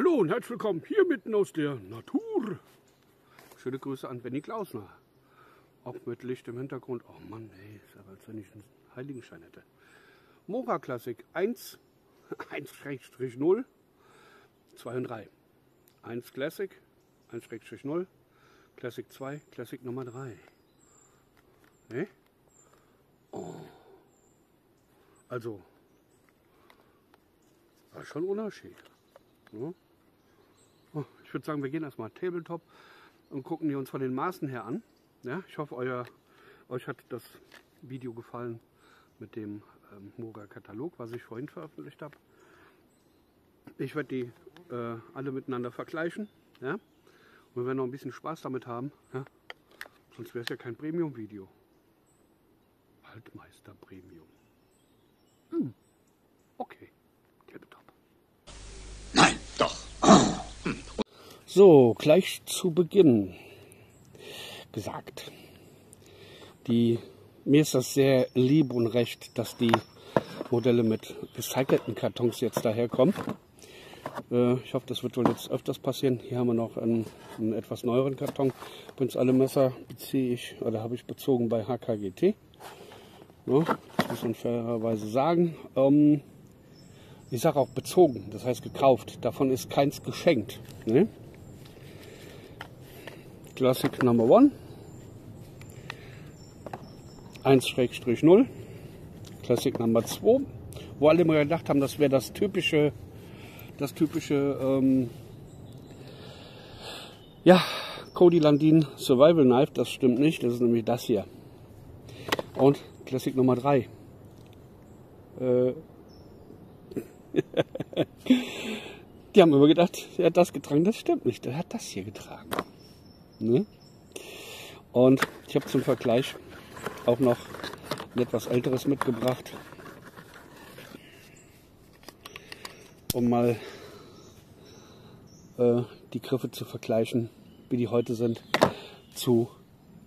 Hallo und herzlich willkommen hier mitten aus der Natur. Schöne Grüße an Benny Klausner. Auch mit Licht im Hintergrund. Oh Mann, ey, ist aber als wenn ich einen Heiligenschein hätte. Mora Klassik 1, 1-0, 2 und 3. 1 Classic, 1-0, Classic 2, Classic Nummer 3. Ne? Oh. Also, war schon ein Unterschied. Ne? Ich würde sagen, wir gehen erstmal Tabletop und gucken die uns von den Maßen her an. Ja, ich hoffe, euer, euch hat das Video gefallen mit dem ähm, Mora-Katalog, was ich vorhin veröffentlicht habe. Ich werde die äh, alle miteinander vergleichen. Ja? Und wir werden noch ein bisschen Spaß damit haben. Ja? Sonst wäre es ja kein Premium-Video. Waldmeister Premium. Hm. Okay, Tabletop. Nein, doch. So, gleich zu Beginn gesagt. Die, mir ist das sehr lieb und recht, dass die Modelle mit recycelten Kartons jetzt daherkommen. Äh, ich hoffe, das wird wohl jetzt öfters passieren. Hier haben wir noch einen, einen etwas neueren Karton. Übrigens alle Messer beziehe ich oder habe ich bezogen bei HKGT. Ja, das muss man fairerweise sagen. Ähm, ich sage auch bezogen, das heißt gekauft. Davon ist keins geschenkt. Ne? Classic Number One. 1-0. Classic Number 2. Wo alle immer gedacht haben, das wäre das typische, das typische, ähm, ja, Cody Landin Survival Knife. Das stimmt nicht. Das ist nämlich das hier. Und Classic Nummer 3. Äh, die haben immer gedacht, er hat das getragen. Das stimmt nicht. Er hat das hier getragen. Ne? Und ich habe zum Vergleich auch noch ein etwas älteres mitgebracht, um mal äh, die Griffe zu vergleichen, wie die heute sind, zu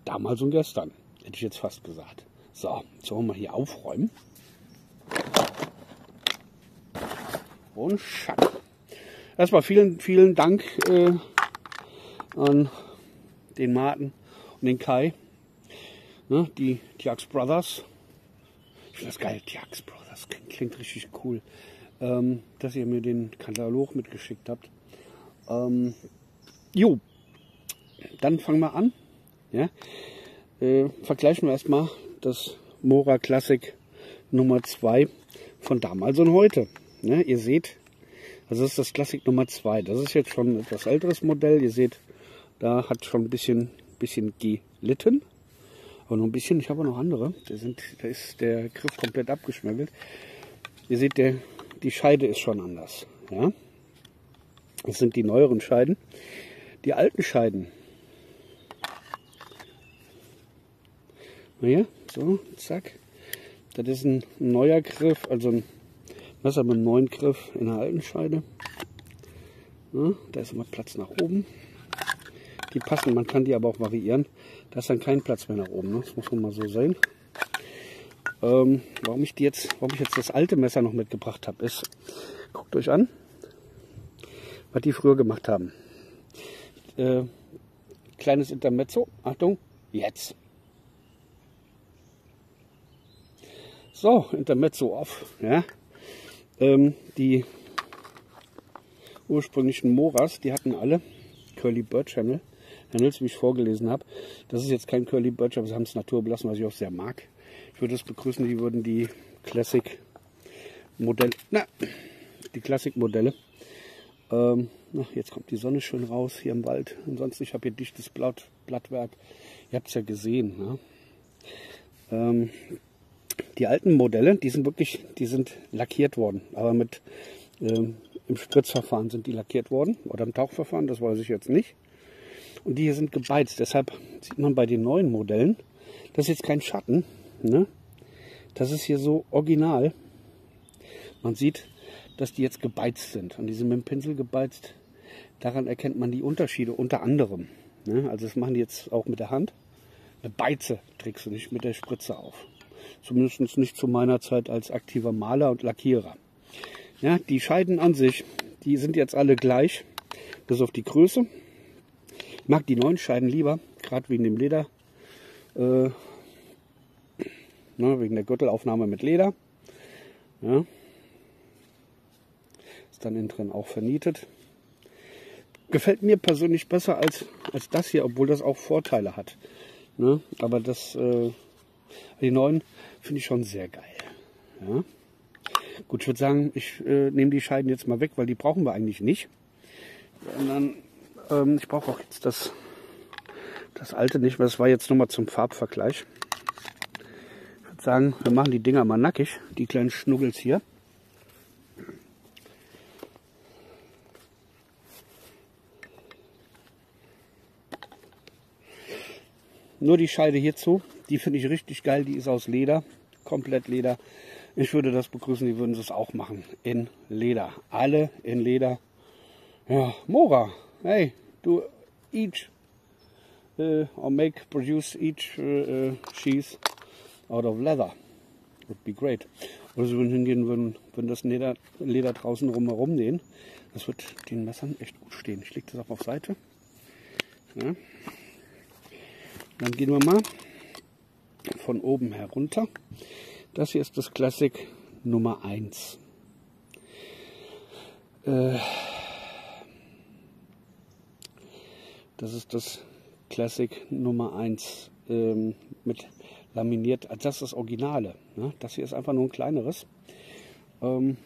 damals und gestern. Hätte ich jetzt fast gesagt. So, jetzt wollen wir hier aufräumen. Und Schack. Erstmal vielen, vielen Dank äh, an den Martin und den Kai. Ne, die Tiax Brothers. Ich finde das geil, Tiax Brothers. Klingt, klingt richtig cool. Ähm, dass ihr mir den Katalog mitgeschickt habt. Ähm, jo, dann fangen wir an. Ja? Äh, vergleichen wir erstmal das Mora Classic Nummer 2 von damals und heute. Ja, ihr seht, das ist das Classic Nummer 2. Das ist jetzt schon ein etwas älteres Modell. Ihr seht, da hat schon ein bisschen, bisschen gelitten. Aber noch ein bisschen, ich habe noch andere. Da, sind, da ist der Griff komplett abgeschmögelt. Ihr seht, der, die Scheide ist schon anders. Ja? Das sind die neueren Scheiden. Die alten Scheiden. Hier, so, zack. Das ist ein neuer Griff, also ein Messer mit einem neuen Griff in der alten Scheide. Ja, da ist immer Platz nach oben. Die passen, man kann die aber auch variieren. Da ist dann kein Platz mehr nach oben. Ne? Das muss man mal so sehen. Ähm, warum ich die jetzt, warum ich jetzt das alte Messer noch mitgebracht habe, ist, guckt euch an, was die früher gemacht haben. Äh, kleines Intermezzo. Achtung, jetzt. So, Intermezzo off. Ja. Ähm, die ursprünglichen Moras, die hatten alle Curly Bird Channel Handles, wie ich vorgelesen habe. Das ist jetzt kein Curly Bird, aber sie haben es Natur belassen, was ich auch sehr mag. Ich würde es begrüßen, die würden die Classic Modelle, na, die Classic Modelle. Ähm, na, jetzt kommt die Sonne schön raus hier im Wald. Ansonsten, ich habe hier dichtes Blatt, Blattwerk. Ihr habt es ja gesehen. Ne? Ähm, die alten Modelle, die sind wirklich, die sind lackiert worden, aber mit ähm, im Spritzverfahren sind die lackiert worden oder im Tauchverfahren, das weiß ich jetzt nicht. Und die hier sind gebeizt, deshalb sieht man bei den neuen Modellen, das ist jetzt kein Schatten, ne? das ist hier so original. Man sieht, dass die jetzt gebeizt sind und die sind mit dem Pinsel gebeizt. Daran erkennt man die Unterschiede unter anderem. Ne? Also das machen die jetzt auch mit der Hand. Eine Beize trägst du nicht mit der Spritze auf. Zumindest nicht zu meiner Zeit als aktiver Maler und Lackierer. Ja, die Scheiden an sich, Die sind jetzt alle gleich, bis auf die Größe. Ich mag die neuen Scheiden lieber, gerade wegen dem Leder. Äh, ne, wegen der Gürtelaufnahme mit Leder. Ja. Ist dann innen drin auch vernietet. Gefällt mir persönlich besser als, als das hier, obwohl das auch Vorteile hat. Ne? Aber das, äh, die neuen finde ich schon sehr geil. Ja. Gut, ich würde sagen, ich äh, nehme die Scheiden jetzt mal weg, weil die brauchen wir eigentlich nicht. Sondern ähm, ich brauche auch jetzt das, das alte nicht, weil das war jetzt nochmal zum Farbvergleich. Ich würde sagen, wir machen die Dinger mal nackig, die kleinen Schnuggels hier. Nur die Scheide hierzu, die finde ich richtig geil, die ist aus Leder, komplett Leder. Ich würde das begrüßen, die würden es auch machen. In Leder. Alle in Leder. Ja, Mora, hey, du each uh, or make, produce each uh, cheese out of leather. Would be great. Oder sie würden hingehen, würden, würden das Leder, Leder draußen rumherum nähen. Das wird den Messern echt gut stehen. Ich lege das auch auf Seite. Ja. Dann gehen wir mal von oben herunter. Das hier ist das Classic Nummer 1. Äh, das ist das Classic Nummer 1 ähm, mit laminiert. Ah, das ist das Originale. Ne? Das hier ist einfach nur ein kleineres. Ähm,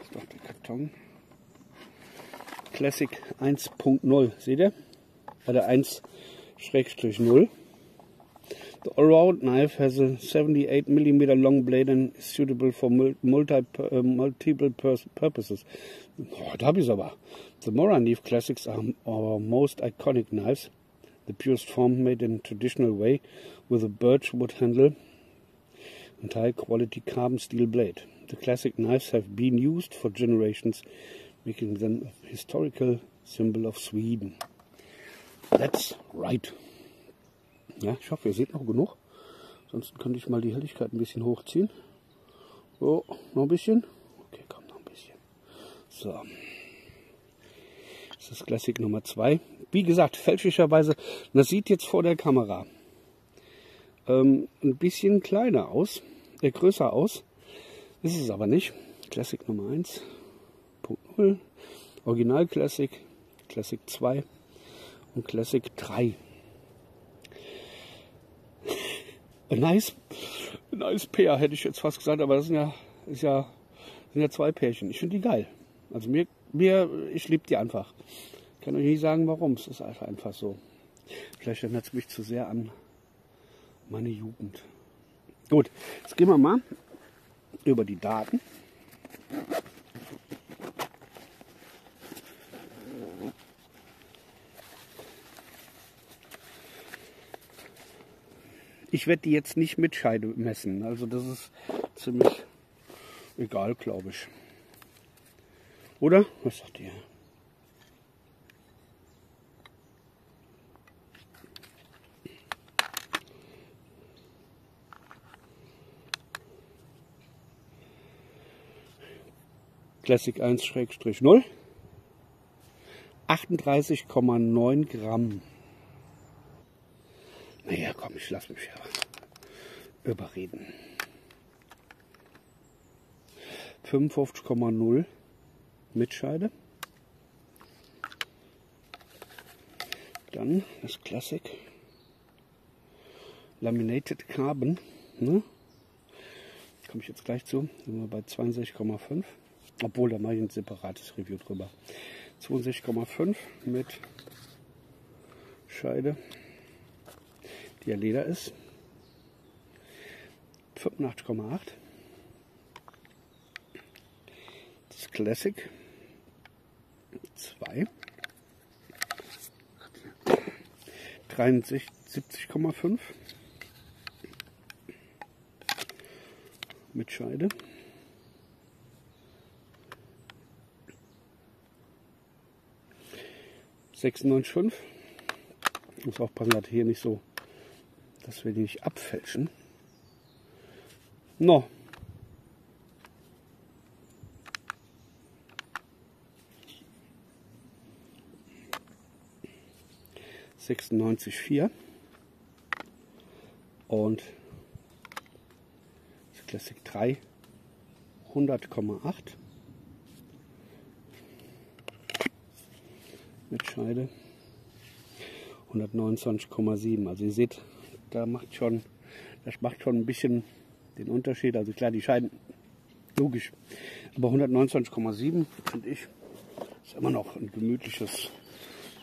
ist doch der Karton. Classic 1.0. Seht ihr? Bei der 1-0. The all-round knife has a 78 mm long blade and is suitable for multi, uh, multiple purposes. Oh, da aber. The Mora Knife Classics are our most iconic knives. The purest form made in traditional way with a birch wood handle and high quality carbon steel blade. The classic knives have been used for generations making them a historical symbol of Sweden. That's right. Ja, ich hoffe, ihr seht noch genug. Ansonsten könnte ich mal die Helligkeit ein bisschen hochziehen. So, noch ein bisschen. Okay, komm, noch ein bisschen. So. Das ist Classic Nummer 2. Wie gesagt, fälschlicherweise, das sieht jetzt vor der Kamera ähm, ein bisschen kleiner aus, äh, größer aus. Ist es aber nicht. Classic Nummer 1. 2.0, Original Classic, Classic 2 und Classic 3. A nice, a nice Pair hätte ich jetzt fast gesagt, aber das sind ja, ist ja, sind ja zwei Pärchen. Ich finde die geil. Also mir, mir ich liebe die einfach. Ich kann euch nicht sagen, warum. Es ist einfach, einfach so. Vielleicht erinnert es mich zu sehr an meine Jugend. Gut, jetzt gehen wir mal über die Daten. Ich werde die jetzt nicht mit Scheide messen. Also das ist ziemlich egal, glaube ich. Oder? Was sagt ihr? Classic 1-0. 38,9 Gramm. Komm, ich lasse mich ja überreden. 55,0 Mitscheide. Dann das Classic Laminated Carbon. Ne? Komme ich jetzt gleich zu. Sind wir bei 62,5. Obwohl, da mache ich ein separates Review drüber. 62,5 mit Scheide die ja Leder ist. 85,8. Das Classic 2. 73,5 mit Scheide. Sechsundneunzig. Muss aufpassen, dass hier nicht so dass wir die nicht abfälschen. No. Sechsundneunzig vier. Und das Classic 3 100,8 mit Scheide 129,7 also ihr seht da macht schon das macht schon ein bisschen den Unterschied also klar die Scheiden logisch aber 129,7 finde ich ist immer noch ein gemütliches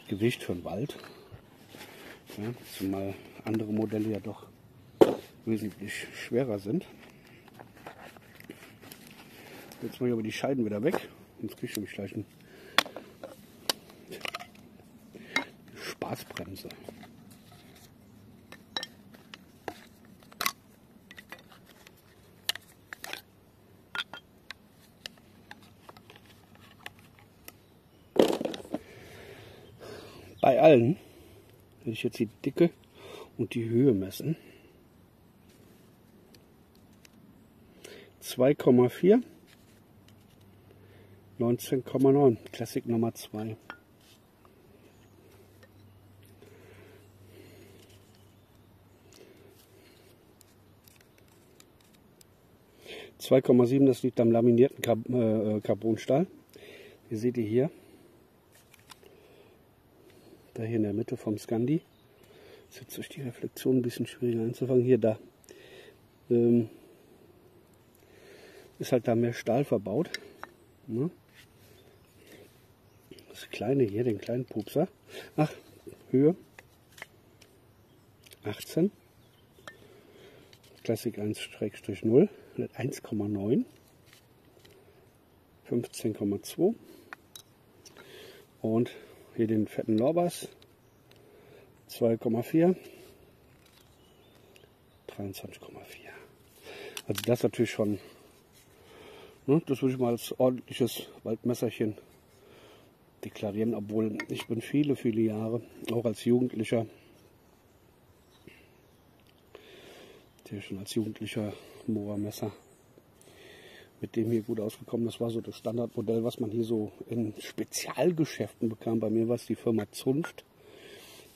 Gewicht für den Wald ja, zumal andere Modelle ja doch wesentlich schwerer sind. Jetzt mache ich aber die Scheiden wieder weg. Sonst kriege ich nämlich gleich eine Spaßbremse. Allen werde ich jetzt die Dicke und die Höhe messen. 2,4 19,9 Klassik Nummer 2 2,7 das liegt am laminierten äh, Carbonstahl. Ihr seht ihr hier da hier in der Mitte vom Scandi ist jetzt durch die Reflexion ein bisschen schwieriger einzufangen hier da ähm, ist halt da mehr Stahl verbaut. Ne? Das kleine hier, den kleinen Pupser. Ach, Höhe 18. Classic 1-0, 1,9. 15,2. Und hier den fetten Lorbas 2,4. 23,4. Also das natürlich schon Ne, das würde ich mal als ordentliches Waldmesserchen deklarieren, obwohl ich bin viele, viele Jahre, auch als Jugendlicher, der schon als Jugendlicher Moormesser mit dem hier gut ausgekommen. Das war so das Standardmodell, was man hier so in Spezialgeschäften bekam. Bei mir war es die Firma Zunft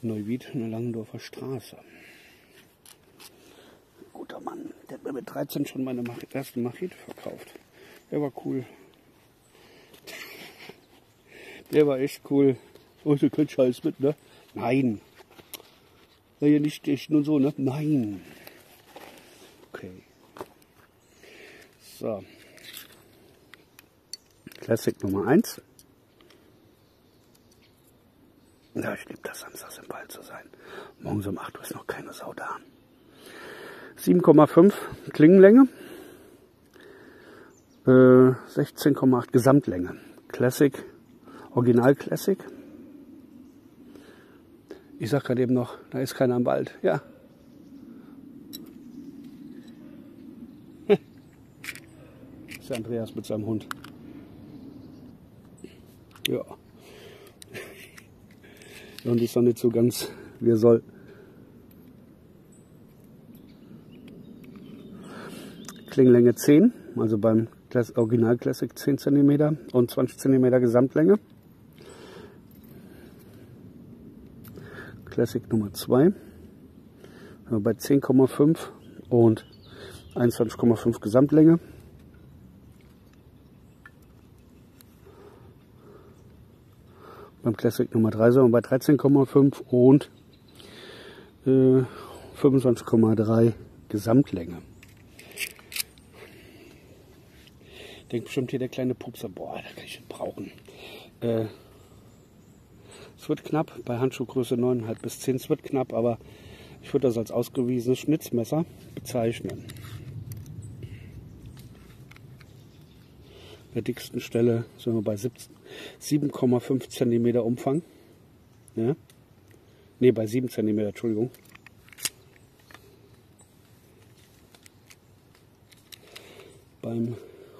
Neuwied in der Langendorfer Straße. Guter Mann, der hat mir mit 13 schon meine erste Machete verkauft. Der war cool. Der war echt cool. Oh, du könnt Scheiß mit, ne? Nein. Ja, nicht stechen und so, ne? Nein. Okay. So. Classic Nummer 1. Ja, ich liebe das, samstags im Wald zu sein. Morgens um 8 Uhr ist noch keine Sau da. 7,5 Klingenlänge. 16,8 äh, Gesamtlänge. Classic, Original Classic. Ich sag gerade eben noch, da ist keiner im Wald. Ja. Das ist Andreas mit seinem Hund. Ja. Und ist noch nicht so ganz, wie er soll. Klingenlänge 10, also beim Original Classic 10 cm und 20 cm Gesamtlänge. Classic Nummer 2 bei 10,5 und 21,5 Gesamtlänge. Beim Classic Nummer 3 sind wir bei 13,5 und äh, 25,3 Gesamtlänge. Denkt bestimmt hier der kleine Pupser, boah, da kann ich ihn brauchen. Äh, es wird knapp, bei Handschuhgröße 9,5 bis 10, es wird knapp, aber ich würde das als ausgewiesenes Schnitzmesser bezeichnen. der dicksten Stelle sind wir bei 7,5 cm Umfang. Ja? Ne, bei 7 cm, Entschuldigung. Beim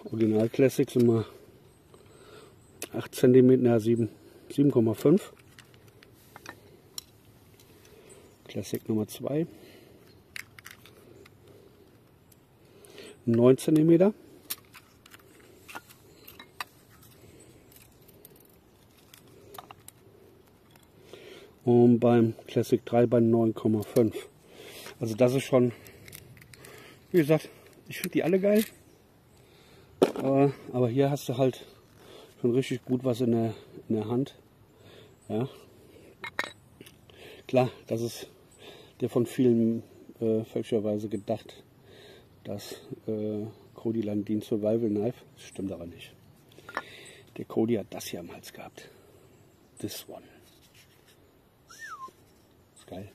Original Classic Classics immer 8 cm, na 7, 7,5. Classic Nummer 2. 9 cm. Und beim Classic 3 bei 9,5. Also das ist schon, wie gesagt, ich finde die alle geil. Äh, aber hier hast du halt schon richtig gut was in der, in der Hand. Ja. Klar, das ist der von vielen äh, fälschlicherweise gedacht, dass äh, Cody Landin Survival Knife. Das stimmt aber nicht. Der Cody hat das hier am Hals gehabt. This one. Geil.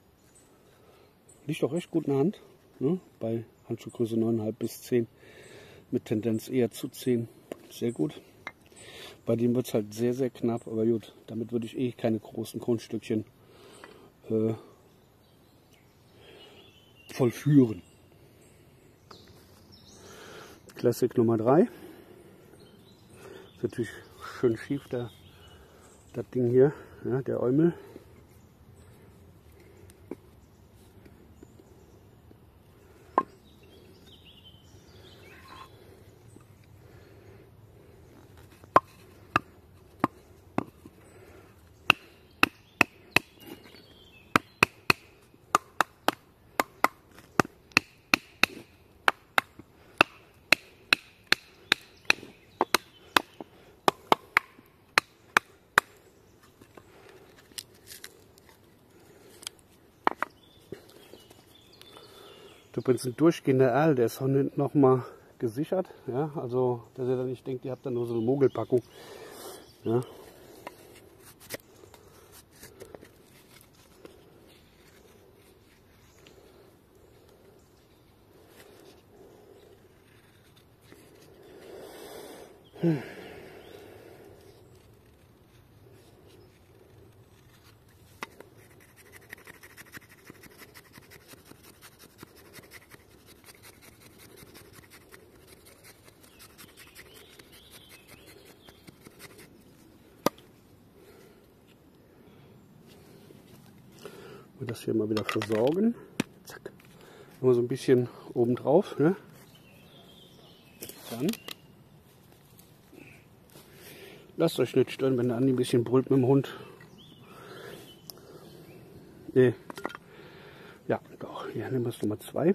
Liegt auch recht gut in der Hand. Ne? Bei Handschuhgröße 9,5 bis 10. Mit Tendenz eher zu 10. Sehr gut. Bei dem wird es halt sehr, sehr knapp. Aber gut, damit würde ich eh keine großen Grundstückchen äh, vollführen. Classic Nummer 3. Ist natürlich schön schief, der, das Ding hier, ja, der Eumel. Übrigens ein durchgehender Erl, der ist hinten nochmal gesichert. Ja, also, dass ihr dann nicht denkt, ihr habt da nur so eine Mogelpackung. Ja. Das hier mal wieder versorgen. Zack. Nur so ein bisschen oben drauf. Ne? Dann lasst euch nicht stören, wenn der Andi ein bisschen brüllt mit dem Hund. Nee. Ja, doch. Hier nehmen wir es Nummer zwei.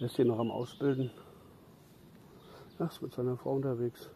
Er ist hier noch am Ausbilden. Ach, ist mit seiner Frau unterwegs.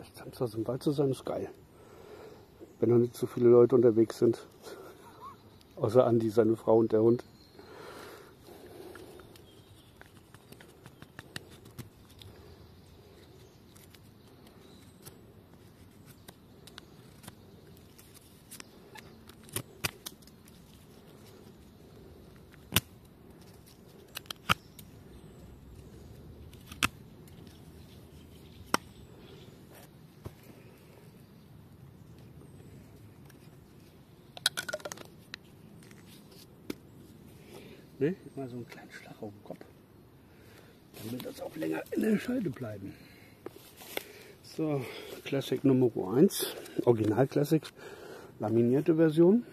Ich echt. Samstags im Wald zu sein ist geil. Wenn noch nicht so viele Leute unterwegs sind. Außer Andi, seine Frau und der Hund. Ne? Immer so einen kleinen Schlag auf den Kopf. Damit das auch länger in der Scheide bleiben. So, Classic Nummer 1. Original Classic. Laminierte Version.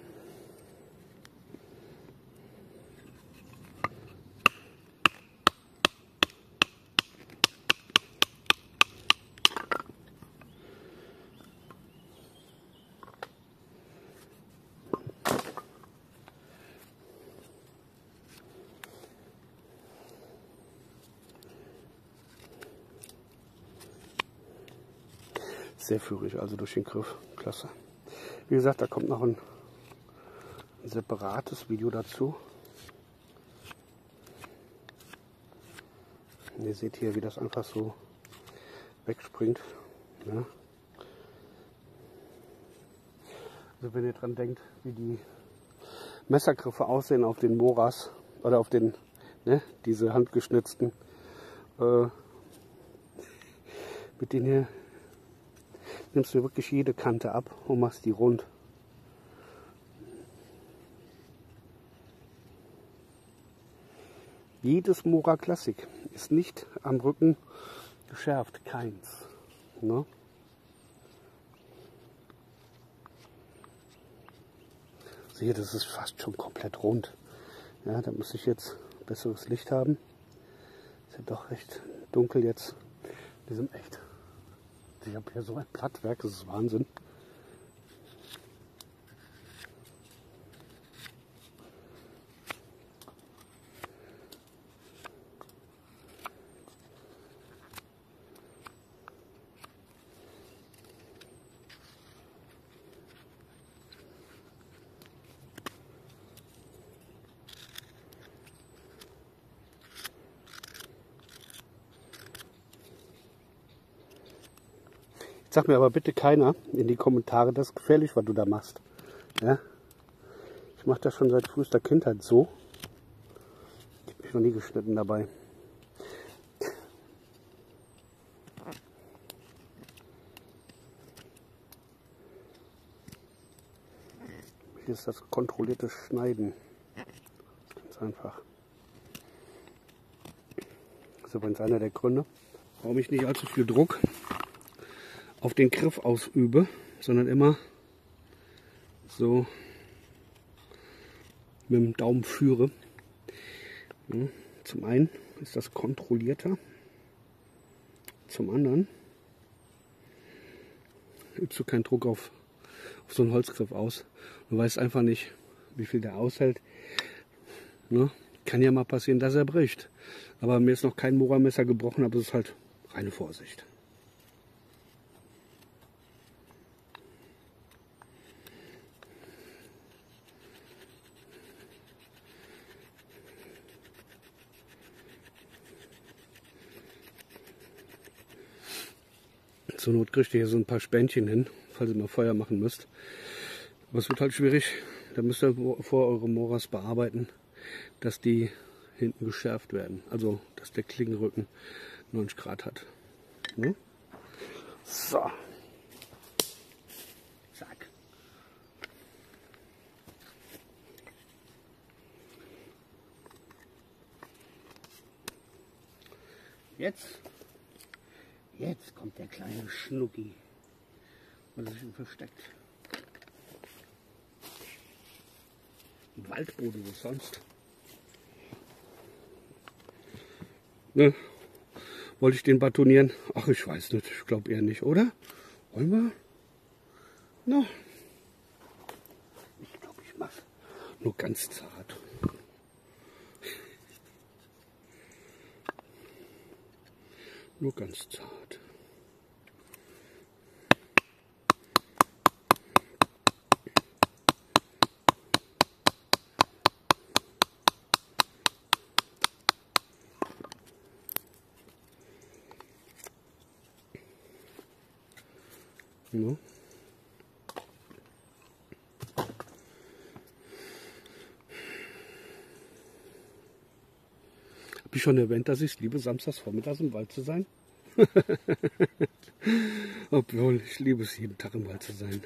Sehr führig, also durch den Griff. Klasse. Wie gesagt, da kommt noch ein ein separates Video dazu. Und ihr seht hier, wie das einfach so wegspringt. Ja. Also wenn ihr dran denkt, wie die Messergriffe aussehen auf den Moras oder auf den, ne, diese handgeschnitzten, äh, mit denen hier nimmst du wirklich jede Kante ab und machst die rund. Jedes Mora Classic ist nicht am Rücken geschärft, keins. Ne? Sehe, das ist fast schon komplett rund. Ja, da muss ich jetzt besseres Licht haben. Ist ja doch recht dunkel jetzt. Die sind echt. Ich habe hier so ein Plattwerk, das ist Wahnsinn. Sag mir aber bitte keiner in die Kommentare, das ist gefährlich, was du da machst. Ja? Ich mache das schon seit frühester Kindheit so. Ich habe mich noch nie geschnitten dabei. Hier ist das kontrollierte Schneiden. Ganz einfach. Das ist übrigens einer der Gründe, warum ich nicht allzu viel Druck auf den Griff ausübe, sondern immer so mit dem Daumen führe. Zum einen ist das kontrollierter, zum anderen übst du keinen Druck auf, auf so einen Holzgriff aus. Du weißt einfach nicht, wie viel der aushält. Ne? Kann ja mal passieren, dass er bricht. Aber mir ist noch kein Moramesser gebrochen, aber es ist halt reine Vorsicht. Zur Not kriegt ihr hier so ein paar Spännchen hin, falls ihr mal Feuer machen müsst. Aber es wird halt schwierig. Da müsst ihr vor eure Moras bearbeiten, dass die hinten geschärft werden. Also, dass der Klingenrücken 90 Grad hat. Ne? So. Zack. Jetzt Jetzt kommt der kleine Schnucki. Und sich schon versteckt. Im Waldboden, wo sonst. Ne? Wollte ich den batonieren? Ach, ich weiß nicht. Ich glaube eher nicht, oder? Wollen wir? Na. Ich glaube, ich mache nur ganz zart. Nur ganz zart. No. Habe ich schon erwähnt, dass ich es liebe, samstags vormittags im Wald zu sein? Obwohl, ich liebe es, jeden Tag im Wald zu sein.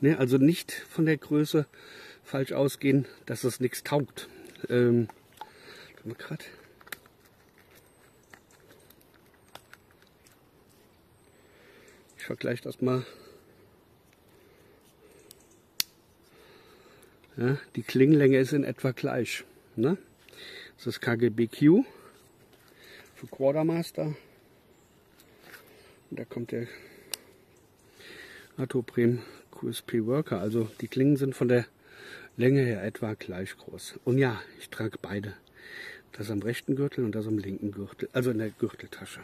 Ne, also nicht von der Größe falsch ausgehen, dass es nichts taugt. Ähm, grad. Vergleiche das mal. Ja, die Klingenlänge ist in etwa gleich. Ne? Das ist KGBQ für Quartermaster. Und da kommt der Atoprem QSP Worker. Also die Klingen sind von der Länge her etwa gleich groß. Und ja, ich trage beide. Das am rechten Gürtel und das am linken Gürtel, also in der Gürteltasche.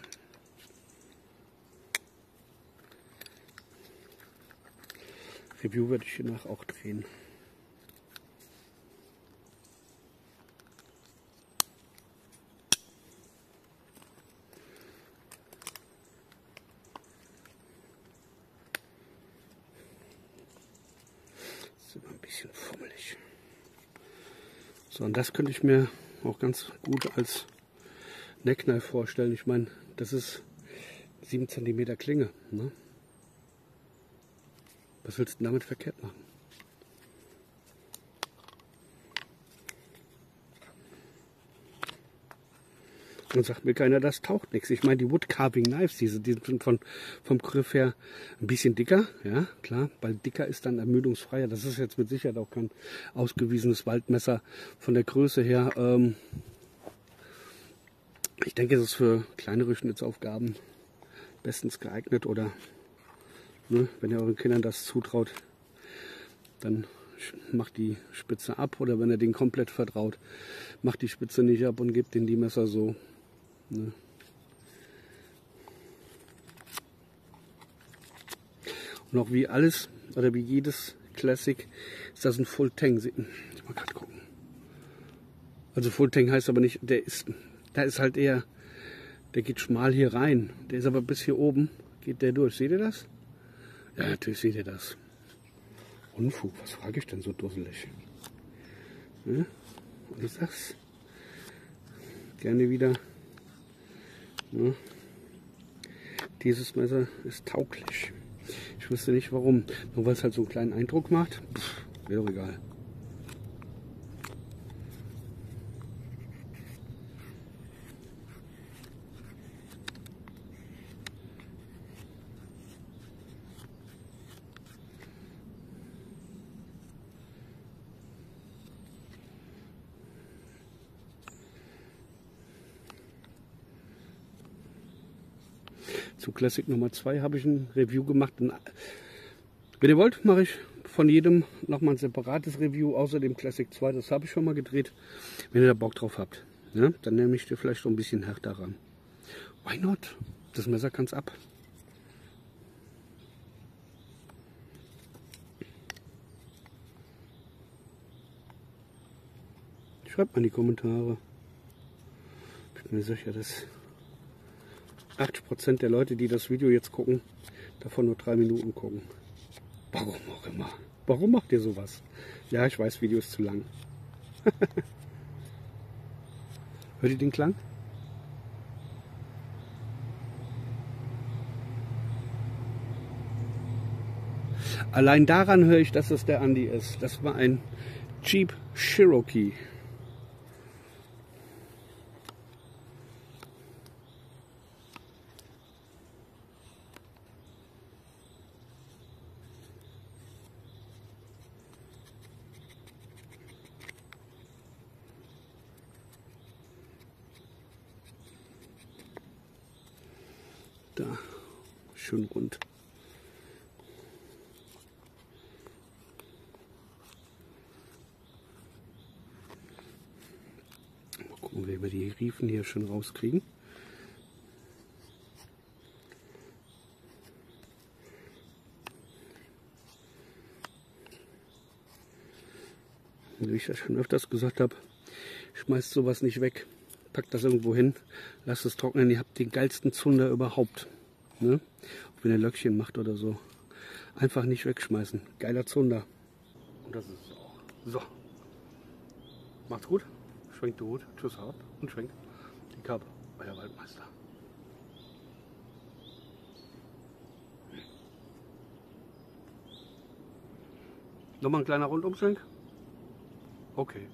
Review werde ich hiernach auch drehen. ist immer ein bisschen fummelig. So, und das könnte ich mir auch ganz gut als Neckknife vorstellen. Ich meine, das ist 7 cm Klinge. Ne? Was willst du damit verkehrt machen? Und sagt mir keiner, das taucht nichts. Ich meine, die Wood Carving Knives, diese, die sind von, vom Griff her ein bisschen dicker, ja, klar, weil dicker ist dann ermüdungsfreier. Das ist jetzt mit Sicherheit auch kein ausgewiesenes Waldmesser von der Größe her. Ähm, ich denke, es ist für kleinere Schnitzaufgaben bestens geeignet oder ne, wenn ihr euren Kindern das zutraut, dann macht die Spitze ab oder wenn ihr den komplett vertraut, macht die Spitze nicht ab und gebt ihnen die Messer so. Ne. Und auch wie alles oder wie jedes Classic ist das ein Full Tang. Ich mal gerade gucken. Also Full Tang heißt aber nicht, der ist, da ist halt eher, der geht schmal hier rein. Der ist aber bis hier oben, geht der durch. Seht ihr das? Ja, natürlich seht ihr das. Unfug, was frage ich denn so dusselig? Ja? Und ich sag's gerne wieder. Ja? Dieses Messer ist tauglich. Ich wüsste nicht warum. Nur weil es halt so einen kleinen Eindruck macht. Wäre doch egal. Classic Nummer 2 habe ich ein Review gemacht. wenn ihr wollt, mache ich von jedem nochmal ein separates Review, außer dem Classic 2. Das habe ich schon mal gedreht. Wenn ihr da Bock drauf habt, ja, dann nehme ich dir vielleicht so ein bisschen härter ran. Why not? Das Messer kann es ab. Schreibt mal in die Kommentare. Ich bin mir sicher, dass 80% der Leute, die das Video jetzt gucken, davon nur drei Minuten gucken. Warum auch immer. Warum macht ihr sowas? Ja, ich weiß, Video ist zu lang. Hört ihr den Klang? Allein daran höre ich, dass es der Andy ist. Das war ein Jeep Cherokee. Da, schön rund. Mal gucken, wie wir die Riefen hier schon rauskriegen. Wie ich das schon öfters gesagt habe, schmeißt sowas nicht weg packt das irgendwo hin, lasst es trocknen. Ihr habt den geilsten Zunder überhaupt. Ne? Wenn ihr Löckchen macht oder so. Einfach nicht wegschmeißen. Geiler Zunder. Und das ist es auch. So. Macht's gut. Schwenkt den Hut. Tschüss, hart. Und schwenkt die Kappe. Euer Waldmeister. Nochmal ein kleiner Rundumschwenk? Okay.